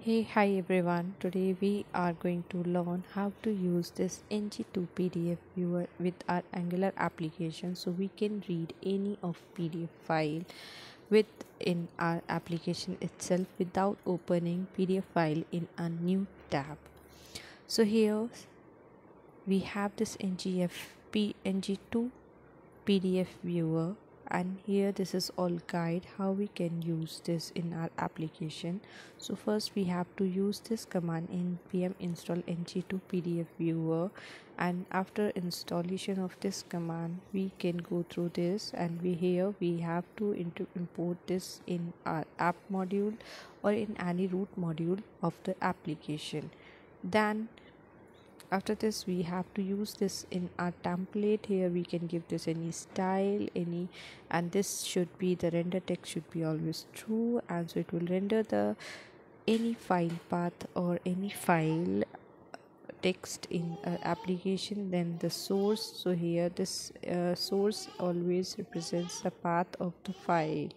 Hey, hi everyone. Today we are going to learn how to use this ng2 PDF viewer with our Angular application so we can read any of PDF file within our application itself without opening PDF file in a new tab. So here we have this ngf p ng2 PDF viewer and here this is all guide how we can use this in our application. So first we have to use this command npm install ng2 pdf viewer. And after installation of this command we can go through this. And we here we have to import this in our app module or in any root module of the application. Then after this we have to use this in our template. Here we can give this any style any and this should be the render text should be always true and so it will render the any file path or any file text in our application then the source. So here this uh, source always represents the path of the file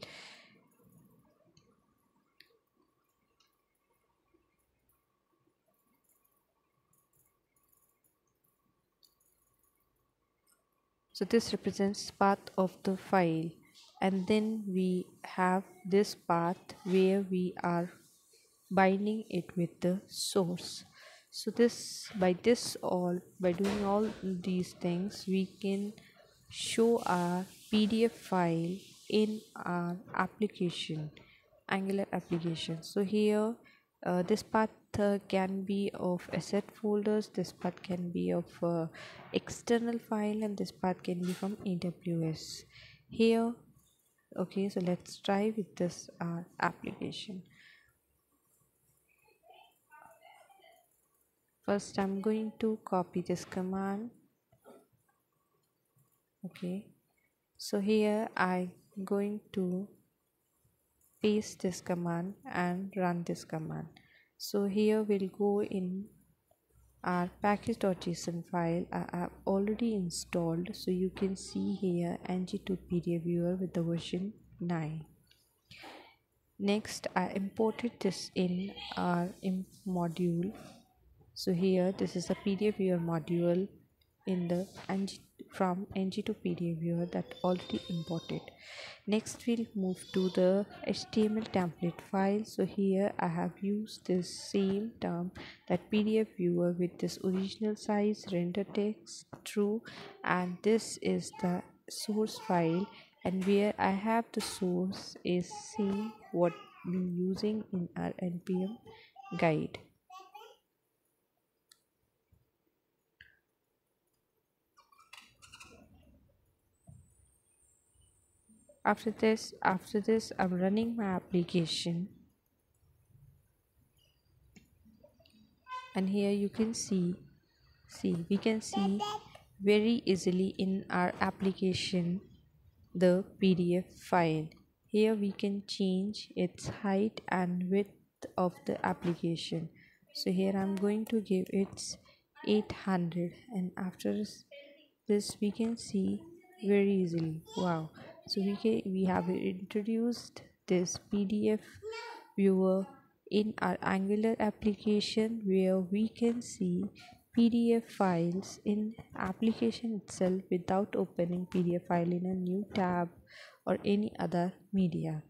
so this represents path of the file. And then we have this path where we are binding it with the source. So this by this all by doing all these things we can show our pdf file in our application angular application. So here uh, this path uh, can be of asset folders this path can be of uh, external file and this path can be from aws here okay so let's try with this uh, application. First i'm going to copy this command. Okay. So here i'm going to paste this command and run this command. So here we'll go in our package.json file. I have already installed so you can see here ng2 pdf viewer with the version 9 next I imported this in our app module. So here this is a pdf viewer module in the ng from ng2 pdf viewer that already imported. Next we'll move to the html template file. So here i have used this same term that pdf viewer with this original size render text true and this is the source file. And where i have the source is same what we using in our npm guide after this after this i'm running my application. And here you can see see we can see very easily in our application the pdf file. Here we can change its height and width of the application. So here i'm going to give it 800 and after this we can see very easily. Wow so we we have introduced this pdf viewer in our angular application where we can see pdf files in application itself without opening pdf file in a new tab or any other media